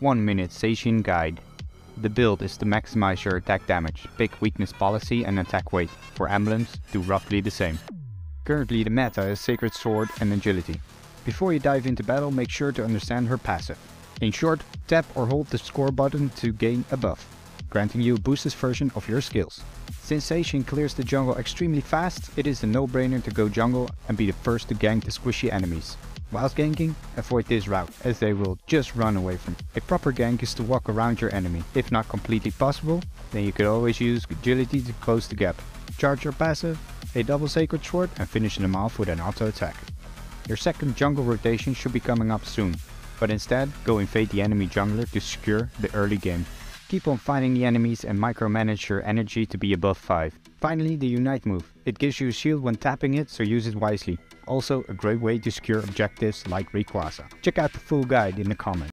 1 minute Zacian guide. The build is to maximize your attack damage, pick weakness policy and attack weight. For emblems, do roughly the same. Currently the meta is Sacred Sword and Agility. Before you dive into battle, make sure to understand her passive. In short, tap or hold the score button to gain a buff, granting you a boosted version of your skills. Since Zacian clears the jungle extremely fast, it is a no-brainer to go jungle and be the first to gank the squishy enemies. Whilst ganking, avoid this route, as they will just run away from you. A proper gank is to walk around your enemy. If not completely possible, then you could always use agility to close the gap. Charge your passive, a double sacred sword and finish them off with an auto attack. Your second jungle rotation should be coming up soon, but instead go invade the enemy jungler to secure the early game. Keep on fighting the enemies and micromanage your energy to be above 5. Finally the Unite move. It gives you a shield when tapping it, so use it wisely. Also a great way to secure objectives like Rayquaza. Check out the full guide in the comments.